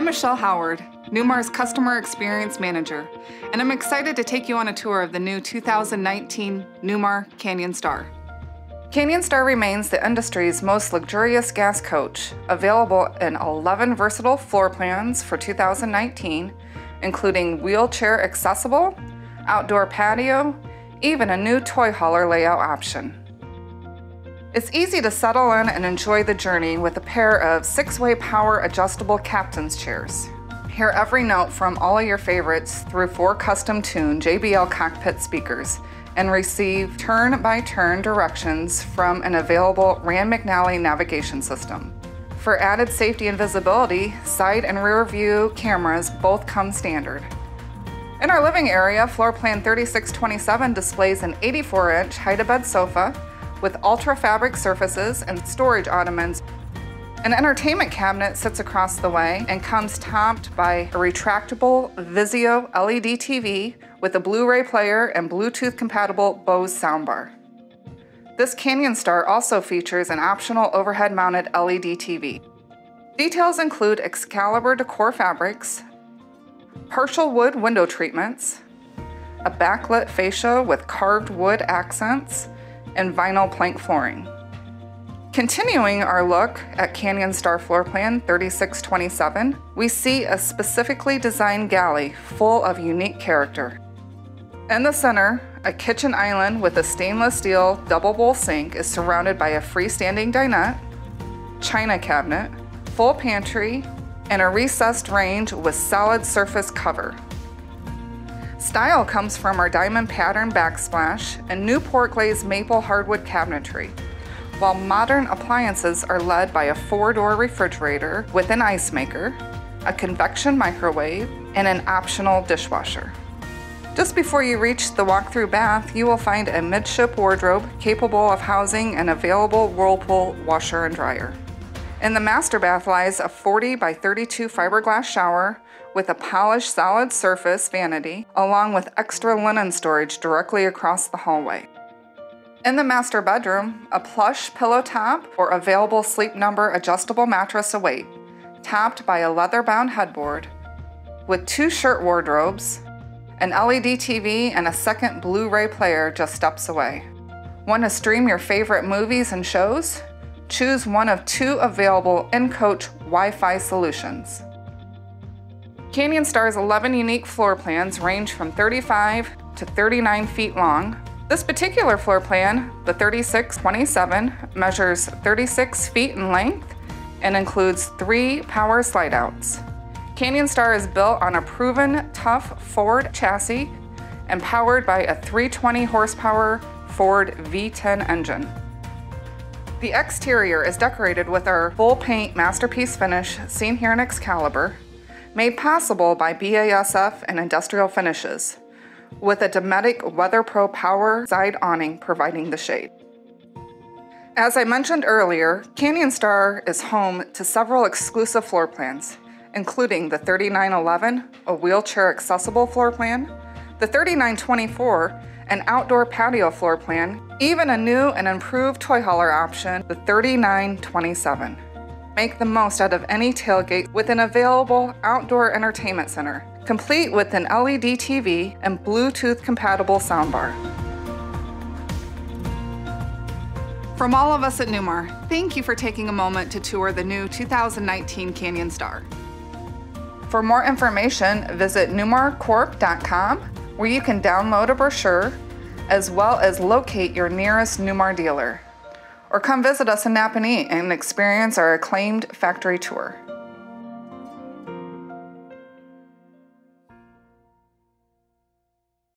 I'm Michelle Howard, Newmar's Customer Experience Manager, and I'm excited to take you on a tour of the new 2019 Newmar Canyon Star. Canyon Star remains the industry's most luxurious gas coach, available in 11 versatile floor plans for 2019, including wheelchair accessible, outdoor patio, even a new toy hauler layout option. It's easy to settle in and enjoy the journey with a pair of six-way power adjustable captain's chairs. Hear every note from all of your favorites through four custom-tuned JBL cockpit speakers and receive turn-by-turn directions from an available Rand McNally navigation system. For added safety and visibility, side and rear view cameras both come standard. In our living area, floor plan 3627 displays an 84-inch hide-to-bed sofa, with ultra fabric surfaces and storage ottomans. An entertainment cabinet sits across the way and comes topped by a retractable Vizio LED TV with a Blu-ray player and Bluetooth compatible Bose soundbar. This Canyon Star also features an optional overhead mounted LED TV. Details include Excalibur decor fabrics, partial wood window treatments, a backlit fascia with carved wood accents, and vinyl plank flooring. Continuing our look at Canyon Star Floor Plan 3627, we see a specifically designed galley full of unique character. In the center, a kitchen island with a stainless steel double bowl sink is surrounded by a freestanding dinette, china cabinet, full pantry, and a recessed range with solid surface cover. Style comes from our diamond pattern backsplash and Newport glazed maple hardwood cabinetry, while modern appliances are led by a four-door refrigerator with an ice maker, a convection microwave, and an optional dishwasher. Just before you reach the walk-through bath, you will find a midship wardrobe capable of housing an available Whirlpool washer and dryer. In the master bath lies a 40 by 32 fiberglass shower with a polished solid surface vanity, along with extra linen storage directly across the hallway. In the master bedroom, a plush pillow top or available sleep number adjustable mattress await, topped by a leather-bound headboard, with two shirt wardrobes, an LED TV, and a second Blu-ray player just steps away. Want to stream your favorite movies and shows? Choose one of two available InCoach Wi-Fi solutions. Canyon Star's 11 unique floor plans range from 35 to 39 feet long. This particular floor plan, the 3627, measures 36 feet in length and includes three power slide outs. Canyon Star is built on a proven tough Ford chassis and powered by a 320 horsepower Ford V10 engine. The exterior is decorated with our full paint masterpiece finish seen here in Excalibur, made possible by BASF and Industrial Finishes, with a Dometic WeatherPro Power side awning providing the shade. As I mentioned earlier, Canyon Star is home to several exclusive floor plans, including the 3911, a wheelchair accessible floor plan, the 3924, an outdoor patio floor plan, even a new and improved toy hauler option, the 3927. Make the most out of any tailgate with an available outdoor entertainment center, complete with an LED TV and Bluetooth compatible soundbar. From all of us at Newmar, thank you for taking a moment to tour the new 2019 Canyon Star. For more information, visit newmarcorp.com where you can download a brochure as well as locate your nearest Newmar dealer. Or come visit us in Nappanee and experience our acclaimed factory tour.